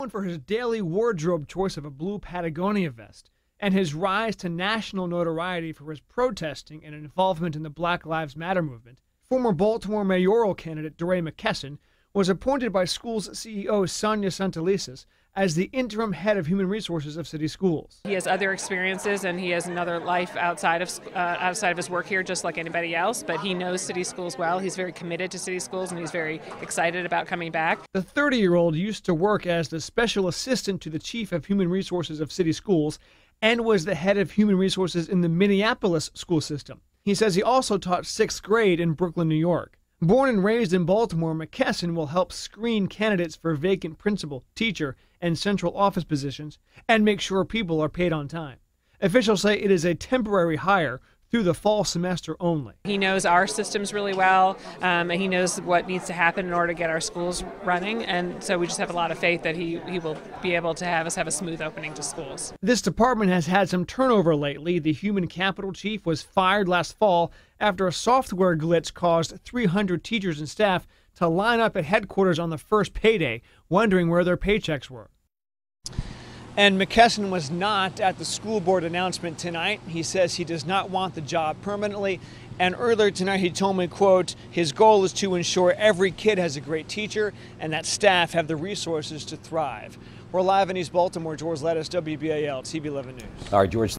known for his daily wardrobe choice of a blue Patagonia vest and his rise to national notoriety for his protesting and involvement in the Black Lives Matter movement, former Baltimore mayoral candidate DeRay McKesson was appointed by school's CEO Sonia Santelises as the interim head of human resources of city schools. He has other experiences and he has another life outside of uh, outside of his work here, just like anybody else. But he knows city schools well. He's very committed to city schools and he's very excited about coming back. The 30-year-old used to work as the special assistant to the chief of human resources of city schools and was the head of human resources in the Minneapolis school system. He says he also taught sixth grade in Brooklyn, New York. Born and raised in Baltimore, McKesson will help screen candidates for vacant principal, teacher, and central office positions and make sure people are paid on time. Officials say it is a temporary hire through the fall semester only. He knows our systems really well, um, and he knows what needs to happen in order to get our schools running. And so we just have a lot of faith that he, he will be able to have us have a smooth opening to schools. This department has had some turnover lately. The human capital chief was fired last fall after a software glitch caused 300 teachers and staff to line up at headquarters on the first payday, wondering where their paychecks were. And McKesson was not at the school board announcement tonight. He says he does not want the job permanently. And earlier tonight, he told me, quote, his goal is to ensure every kid has a great teacher and that staff have the resources to thrive. We're live in East Baltimore. George Lettis, WBAL, TV 11 News. All right, George.